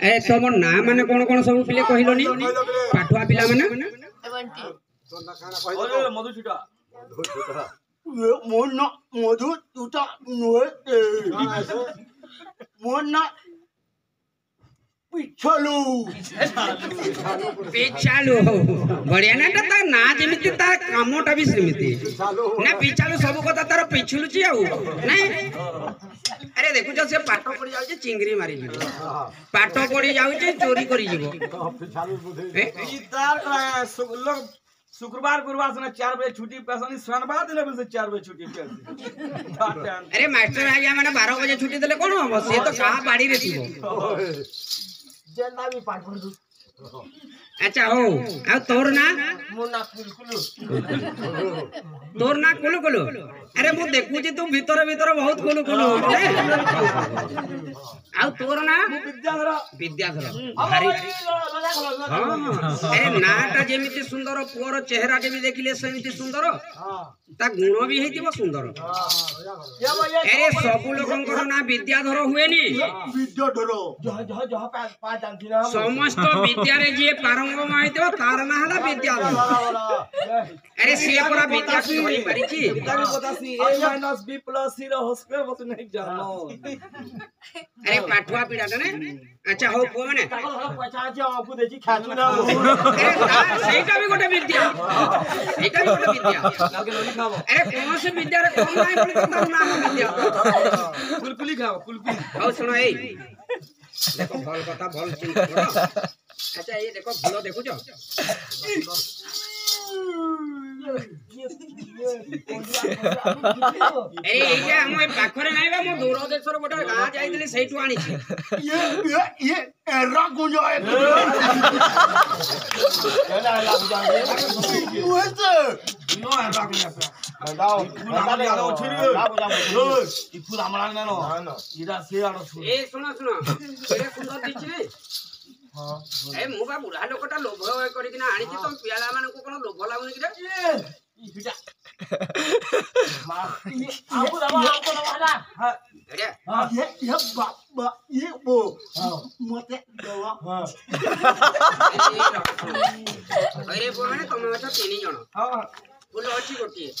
ଏ ତମ ନାଁ ମାନେ କ'ଣ କ'ଣ ସବୁ ପିଲେ କହିଲନି ପାଠୁଆ ପିଲାମାନେ ମୋ ନାଁ ମଧୁ ତୁଟା ନୁହେଁ ମୋ ନାଁ পিছালু পিছালু বড়িয়া না তা না যেমিতি তা কামটা বি সেমিতি না পিছালু সব কথা তার পিছুলুছি আউ না আরে দেখুছ সে পাঠ পড়ি যাচ্ছে চিংড়ি মারি যাব পাঠ পড়ি যাচ্ছে চোরি করি যাব শুক্রবার गुरुवार सुना चार बजे छुट्टी पैसानी शनिवार दिन बजे चार बजे छुट्टी पैसानी अरे मास्टर आ गया मैंने 12 बजे छुट्टी देले कोन तो हो से तो कहां बाड़ी रे थिबो जेल ना भी पाठ कर আচ্ছা ও আর তোর না তোর না কুলু কুলু আরে মু দেখুছি তু ভিতরে ভিতরে বহুত কুলু কুলু আর তোর না বিদ্যাধর ভারি আরে হ্যাঁ, হ্যাঁ। হ্যাঁ। নাটা যেমিতি সুন্দর পুয়র চেহারা যেমি দেখিলে সেমিতি সুন্দর তা গুণ বি হইতিব সুন্দর আরে সবু লোকঙ্কর না বিদ্যাধর হুয়েনি সমস্ত বিদ্যারে যে পার ଆରମ୍ଭ ମାଇଥିବ ତାର ନାଁ ହେଲା ବିଦ୍ୟା ଆରେ ସିଏ ପରା ବିଦ୍ୟା ପଢି ପାରିଛି ଆରେ ପାଠୁଆ ପିଲା ତ ଆଚ୍ଛା ହଉ ପୁଅ ମାନେ ସେଇଟା ବି ଗୋଟେ ବିଦ୍ୟା ସେଇଟା ବି ଗୋଟେ ବିଦ୍ୟା ଆରେ କୌଣସି ବିଦ୍ୟାରେ କମ ନାହିଁ ବୋଲି ତ ତାର ନାଁ ବିଦ୍ୟା କୁଲକୁଲି ଖାଅ କୁଲକୁଲି ହଉ ଶୁଣ ଏଇ ଦେଖ ଭଲ କଥା ଭଲ ଚିନ୍ତା କର अच्छा ये देखो भूलो देखो जो अरे ଏଇଟା ଆମ ଏ ପାଖରେ ନାହିଁ ବା ମୁଁ ଦୂର ଦେଶର ଗୋଟେ ଗାଁ ଯାଇଥିଲି ସେଇଠୁ ଆଣିଛି ଇଏ ଏରା ଗୁଞ୍ଜ ଏ ଶୁଣ ଶୁଣ ସୁନ୍ଦର ଦିଛି ରେ ଏ ମୁଁ ବା ବୁଢା ଲୋକଟା ଲୋଭ କରିକିନା ଆଣିଛି ତମ ପିଆଲା ମାନଙ୍କୁ କଣ ଲୋଭ ଲାଗୁନି କିରେ ତମେ ଅଛ ତିନି ଜଣ ଫୁଲ ଅଛି ଗୋଟିଏ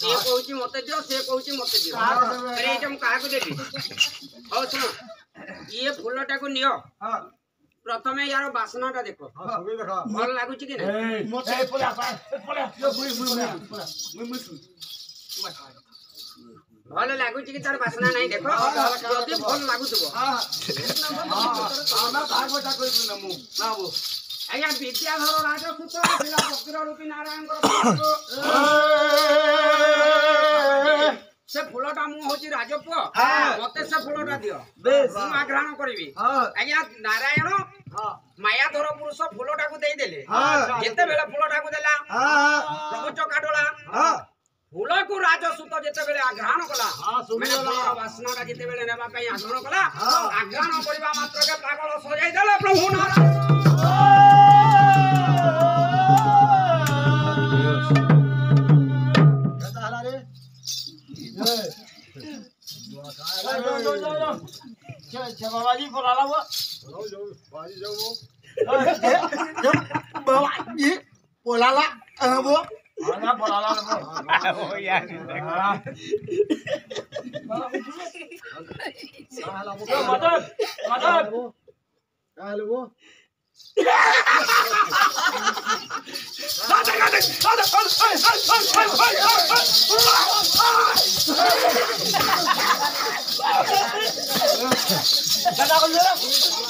ସିଏ କହୁଛି ମତେ ଦିଅ ସିଏ କହୁଛି ମତେ ଦିଅ ଏଇଟା ମୁଁ କାହାକୁ ଦେବି ହଉ ଶୁଣ ଇଏ ଫୁଲଟାକୁ ନିଅ প্রথমে ইয়ার বাসনাটা দেখো হ্যাঁ, ভালো লাগুছে কি না ভালো লাগুছে কি তার বাসনা নাই দেখো হ্যাঁ, হ্যাঁ, যদি ভালো লাগুথিব ଆଜ୍ଞା ବିଦ୍ୟାଧର ରାଜପୁତ୍ର ଥିଲା ଫକୀର ନାରାୟଣଙ୍କର ସେ ଫୁଲଟା ମୁଁ ହଉଛି ରାଜପୁଅ ମତେ ସେ ଫୁଲଟା ଦିଅ ମୁଁ ଆଗ୍ରହଣ କରିବି ଆଜ୍ଞା ନାରାୟଣ ମାୟାଧର ପୁରୁଷ ଫୁଲଟାକୁ ଦେଇଦେଲେ ଯେତେବେଳେ ଫୁଲଟାକୁ ଦେଲା ପ୍ରଭୁ ଚକାଡୋଳା ଫୁଲକୁ ରାଜସୁତ ଯେତେବେଳେ ଆଗ୍ରହଣ କଲା ବାସ୍ନାଟା ଯେତେବେଳେ ନେବା ପାଇଁ ଆଗ୍ରହଣ କଲା ଆଗ୍ରହଣ କରିବା ମାତ୍ରକେ ପାଗଳ ସଜାଇ ଦେଲା ପ୍ରଭୁ ନାରାୟଣ बोलाला अह वो आला बोलाला वो ओ यार मदद मदद हेलो वो দাদা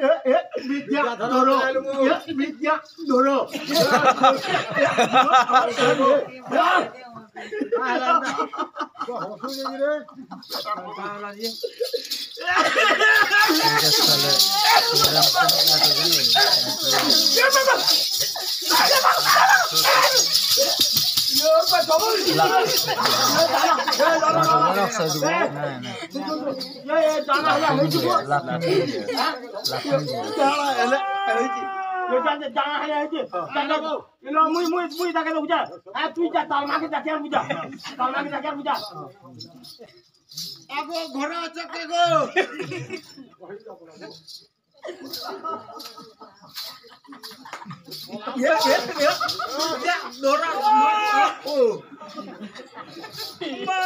¡Eh! ¡Eh! media, ¡Eh! ¡Eh! ¡Eh! ¡Eh! ¡Eh! ¡Eh! ¡Eh! ¡Eh! ¡Eh! ¡Eh! ¡Eh! ¡Eh! ¡Eh! আগো ঘোড়া আছে কে গ Ya, ya, ya. Ya, d o r a Oh. Ma.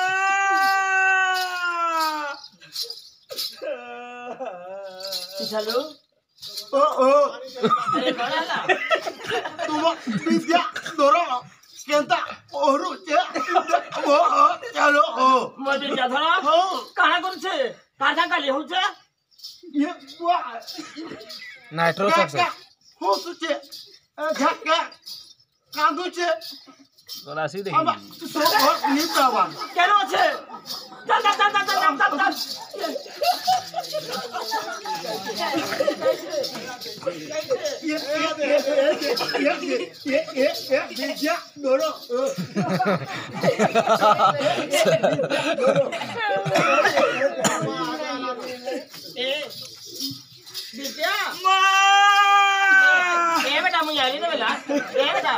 Halo. Oh, oh. Tuwa, ya, dorang. Kenta, oru, ya. Oh, oh, c a l o oh. m a t jathala. Oh. Kana korche? কাটাকালি হচ্ছে नायट्रोसॉक्साईड होसुचे झटका কাঁদুছে গলাসি দেখি আমা তো ঘর নিতে আবার কেন আছে চল চল চল চল চল চল চল দৌড়ো దేవదా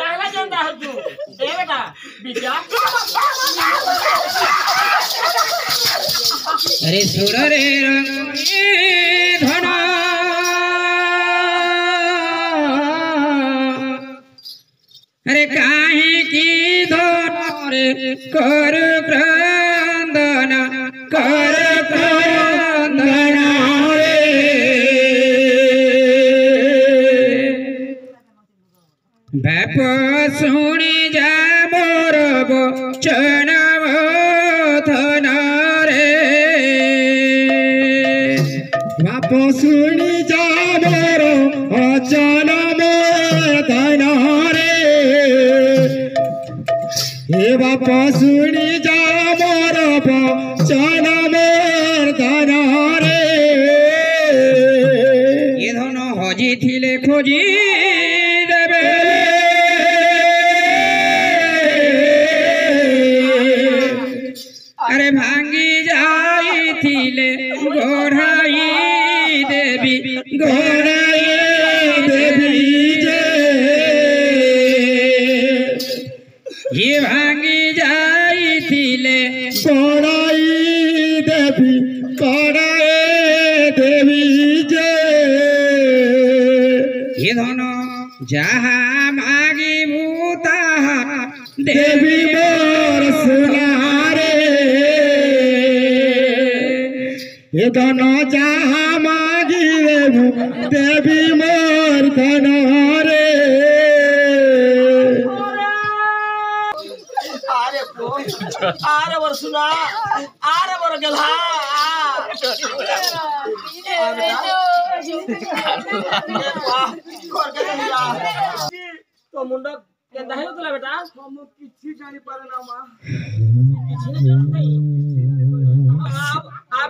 దహలజందా హద్దు దేవదా బిడ్డా అరే చూడ రే రంగే ధన अरे काहे की धोर कर क्रंदन कर क्रंदन ব্যাপ শুনে যা মোর বচন ধন রে বাপ শুনি যা মোর অচন ধন রে হে বাপ শুনি যা মোর বচন ধন রে এ ধন হজিলে খোঁজি ছিলে গোড়াই দেবী গোড়াই দেবী হে ভাঙি যাইছিলে গোড়াই দেবী গোড়াই দেবী যে হে ধন যাহা মাগিবু তাহা দেবী ये दोनों जहाँ मांगी रेबू देवी मोर धनो रे आरे वर सुना आरे वर गला तो मुंडा कहता है उतला बेटा हम किसी जानी पर ना मां किसी ने जानता ही हम्म।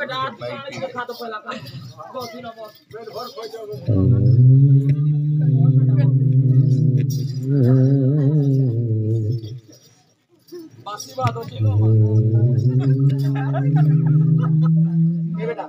બેટા આઠ ખાતો પહેલા બહુ ધીરો બહુ પેટ ભર ખાઈ જાવ બાસી વાતો કિલો એ બેટા